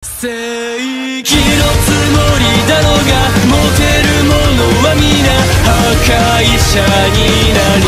正義のつもりだろがモテるものは皆破壊者になり